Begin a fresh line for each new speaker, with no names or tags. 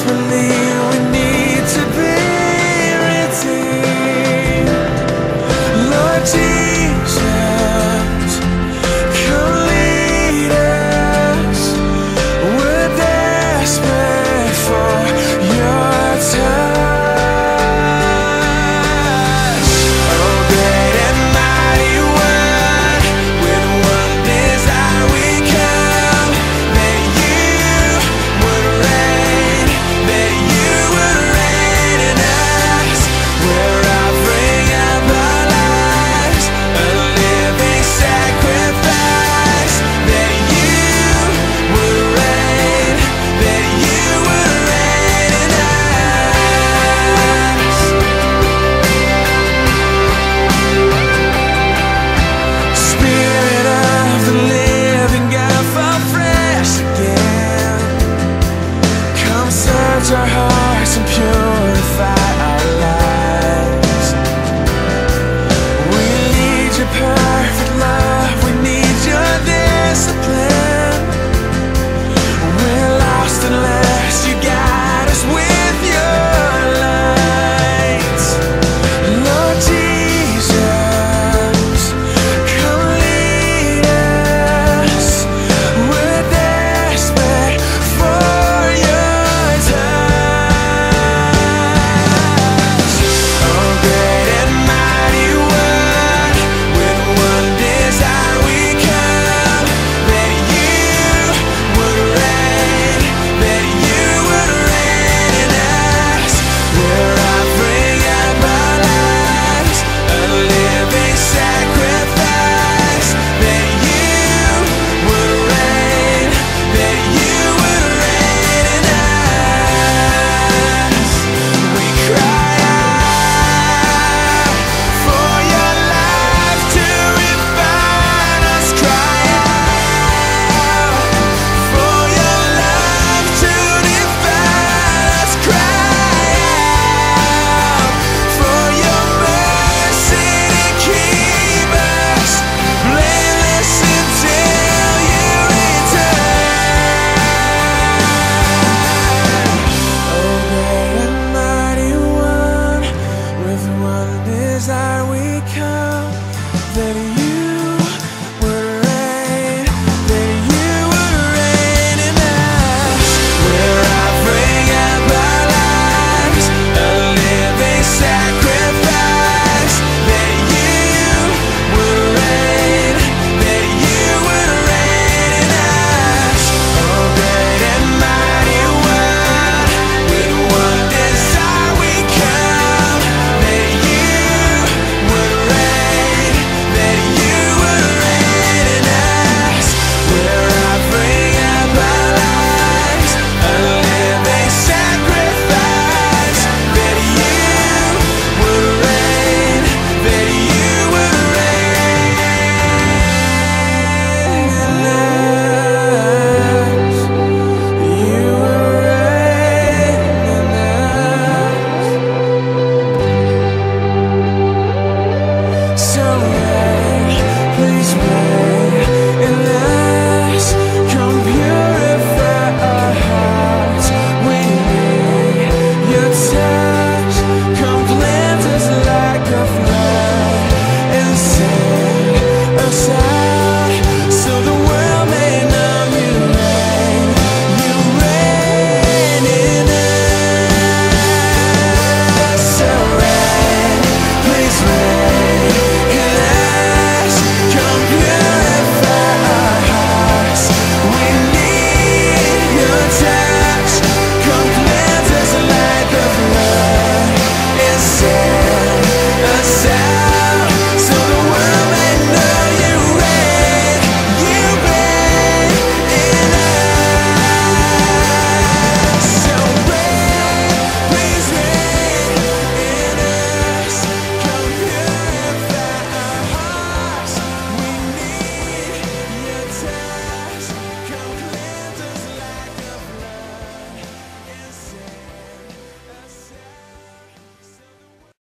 disbelief as we come, then